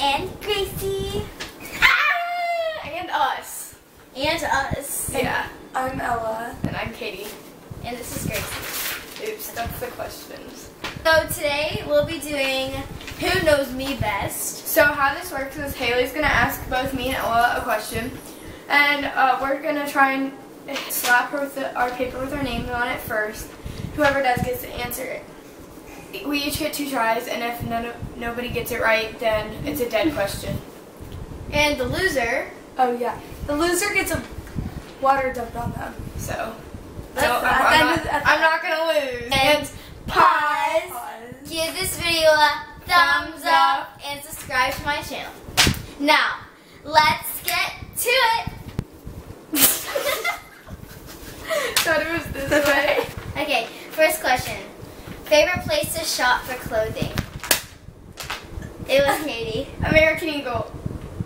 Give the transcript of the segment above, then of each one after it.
And Gracie. And us. And us. Yeah. I'm Ella. And I'm Katie. And this is Gracie. Oops, that's the questions. So today we'll be doing Who Knows Me Best. So how this works is Hailey's gonna ask both me and Ella a question, and uh, we're gonna try and slap her with the, our paper with our names on it first. Whoever does gets to answer it. We each get two tries, and if none of, nobody gets it right, then it's a dead question. And the loser, Oh yeah. The loser gets a water dumped on them. So, so I'm, I'm not, the- I'm not gonna lose. And pause. Pause. give this video a thumbs up and subscribe to my channel. Now, let's get to it. Thought it was this way. Okay, first question. Favorite place to shop for clothing? It was Katie. American Eagle.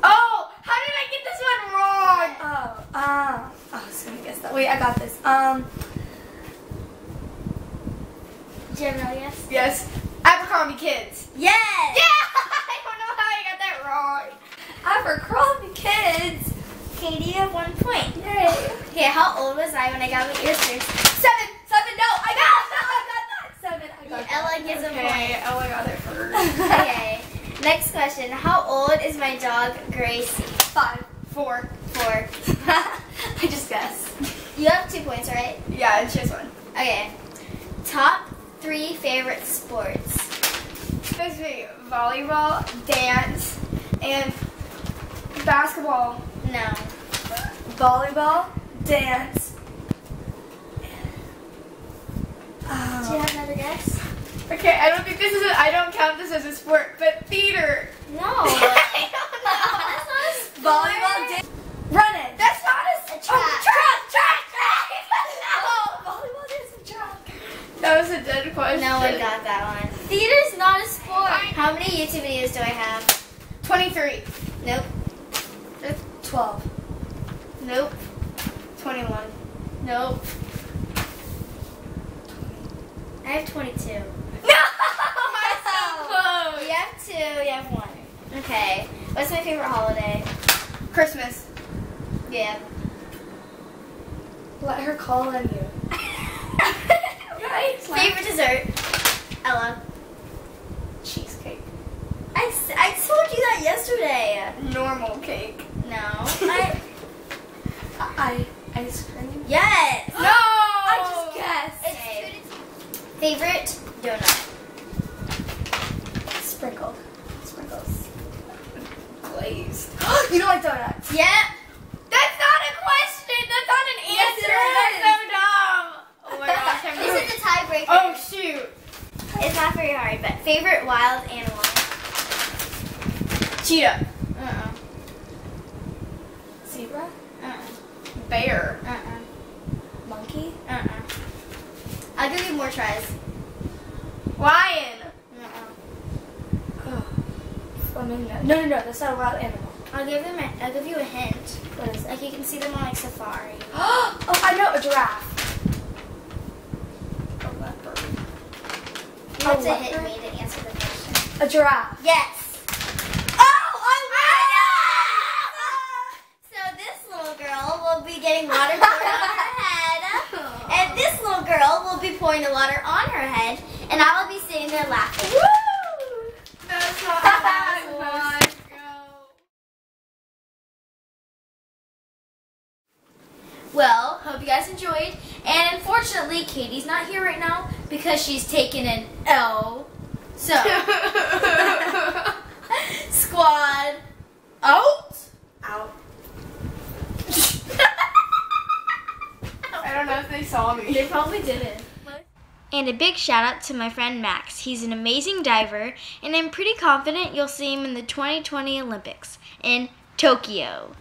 Oh, how did I get this one wrong? Oh, uh, I was gonna guess that. Wait, I got this. Um, Do you have another guess? Yes, Abercrombie Kids. Yes! Yeah, I don't know how I got that wrong. Abercrombie kids. Katie, you have one point. Yay. Okay, how old was I when I got my ears pierced? Seven. No, I got that. I got that. Seven. I got that. Ella gets a Okay, point. Ella got it first. Okay, next question. How old is my dog, Gracie? Five. Four. Four. I just guessed. You have two points, right? Yeah, and she has one. Okay. Top three favorite sports. Me, volleyball, dance, and basketball. No. Volleyball, dance. Do you Oh. have another guess? Okay, I don't think this is a, I don't count this as a sport, but theater. No. I don't know. That's not a sport. Volleyball, dance. Running. That's not a, A oh, track. track, track, track. Oh, volleyball, dance, and track. That was a dead question. No one got that one. Theater's not a sport. How many YouTube videos do I have? 23. Nope. Twelve. Nope. 21. Nope. I have 22. No! I'm so close. You have two, you have one. Okay. What's my favorite holiday? Christmas. Yeah. Let her call on you. right? Favorite dessert? Ella. Cheesecake. I, I told you that yesterday. Normal cake. No. I, I ice cream. yes. No! I just guessed. Okay. Favorite donut? Sprinkled. Sprinkles. glazed. you don't like donuts. Yep. That's not a question. That's not an Yes, answer. it That's is. so dumb. Oh my gosh. I'm This is the tiebreaker. Oh shoot. It's not very hard, but favorite wild animal? Cheetah. Uh-uh. Zebra. Uh-uh. Bear. Uh-uh. Monkey. Uh-uh. I'll give you more tries. Lion. Uh-uh. Oh. Flamingo. No, no, no. That's not a wild animal. I'll give them. A, I'll give you a hint. What is it? Like you can see them on like safari. oh, I know. A giraffe. A leopard. You have A hit leopard? me to answer the question. A giraffe. Yes. Oh, I So this little girl will be getting water poured on her head, and this little girl will be pouring the water on her head, and I will be sitting there laughing. Woo! That's not how that That. Well, hope you guys enjoyed. And unfortunately, Katie's not here right now because she's taking an L. So, squad out. Out. I don't know if they saw me. They probably didn't. And a big shout out to my friend Max. He's an amazing diver, and I'm pretty confident you'll see him in the 2020 Olympics in Tokyo.